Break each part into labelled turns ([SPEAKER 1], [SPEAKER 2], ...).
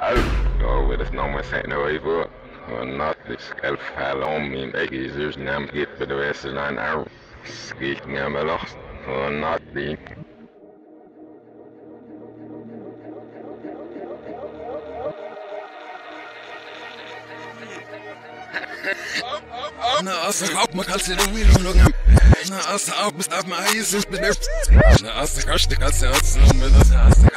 [SPEAKER 1] I don't know skall this om min ägges namn heter det Västerland Arv. Skikningar med loss. Och
[SPEAKER 2] natten. Na, altså, a man kaldt sig the wheel, hun lukker Na, altså, op, man staf mig, jeg synes, det er Na, altså, kanskje det kaldt sig, altså, men altså,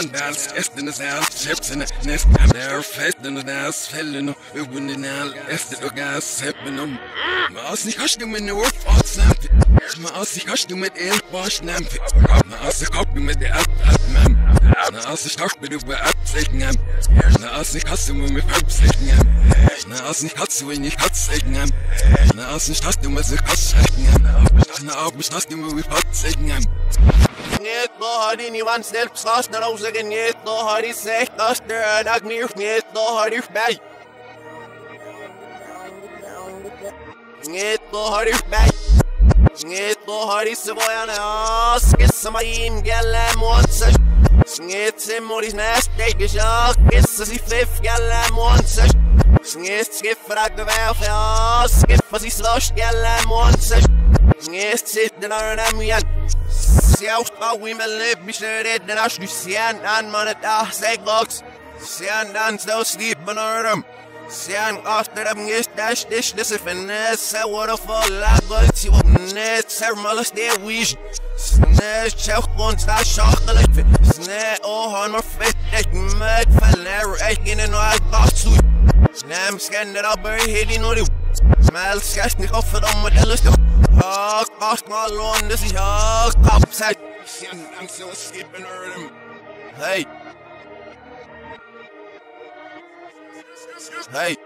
[SPEAKER 2] unbalanced as the sound ships in the nest. I'm there fast in the dance, falling up when the now as the guys happen. Mal aus, ich hasch du mit der Wurf ausnampf. Mal aus, ich hasch du mit Elf ausnampf. Mal aus, ich hasch du mit der Abnampf. man. aus, ich hasch du mit Abzeichen am. Mal aus, ich hasch du mit Abzeichen am. Mal aus, ich hasch du mit Abzeichen am. Mal aus, ich hasch du mit Abzeichen am. Mal aus, ich hasch du mit
[SPEAKER 3] Abzeichen am. Die niemand snel pas naar ons zeggen niet nog die zegt als er een niet niet nog die bij. Niet nog die bij. Niet nog die se voyan as kissa maim galla motsas. Niet se moris nest denk ik ja kissa si fif galla motsas. Niet skip frag de wel ja skip was is los galla motsas. Niet zit de naar yan. Sjouwt gauw in mijn lip, besneuret en als nu sien aan man dag zeg box. Sien dan zo sleep benarm. Sien achter hem is dash dish dis if in this I wanna fall like but you op net ser malas de wish. Sne chau ons da schachelig. Sne oh han maar fit ik met verleer ik in een wild box toe. Nam scanner up er hitting no Smell sketch nicht offen om met alles toch. On this. I'm so skipping her Hey. Hey.